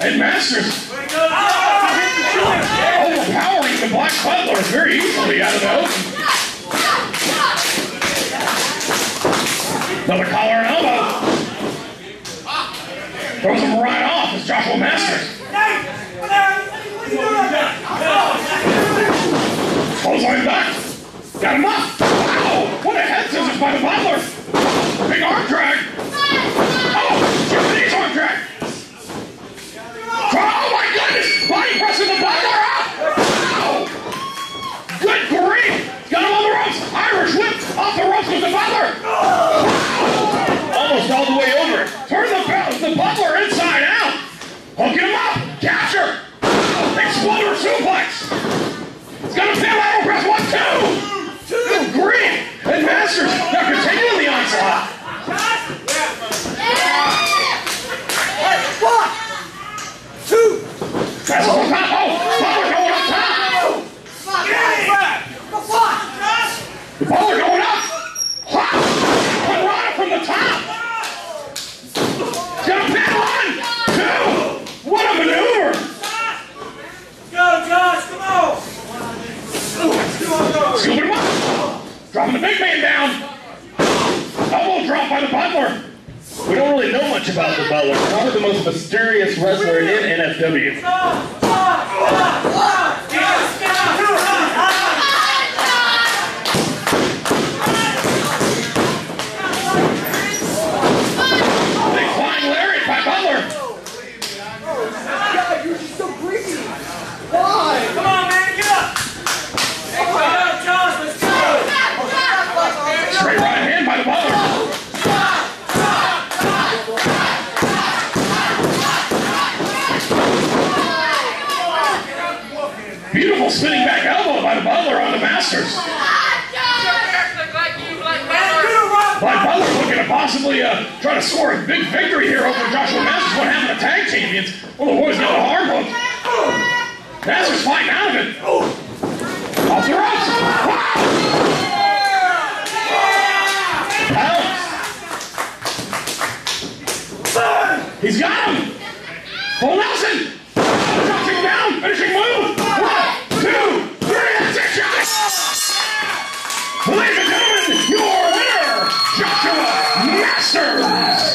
and Masters overpowering the Black Butler very easily of the open. Another collar and elbow. Throws him right off as Joshua Masters. Clothesline back. Got him up. Wow! What a head scissors by the Butler. Big arm drag. Oh! Japanese arm drag. Oh my goodness! Body pressing the Butler up. Wow! Good grief! Got him on the ropes. Irish whip off the ropes with the Butler. Almost all the way over. Turn the belt. The Butler inside out. Hooking him up. Capture. Exploder suplex. He's got a pin lateral press. One, two. Good grief. And Masters now continuing the onslaught. That's on top. Oh, Butler going up top. The Butler going up. Ha! Piranha from the top. He's got a pin. One, two. What a maneuver. Scooping him Dropping the big man down. Elbow drop by the Butler. We don't really know much about the Butler. Probably the most mysterious wrestler in NFW. Beautiful spinning back elbow by the Butler on the Masters. Black Butler looking to possibly uh, try to score a big victory here over Joshua Masters. What happened to tag champions? Well, the boys got a hard look. Masters fighting out of it. Off the ropes. He's got him. Full Nelson. Drops him down. Finishing move. serves.